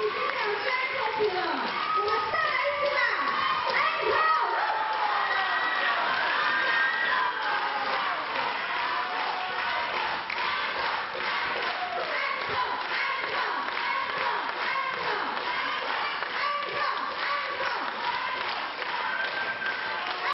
已经两圈过去了，我们再。